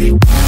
you.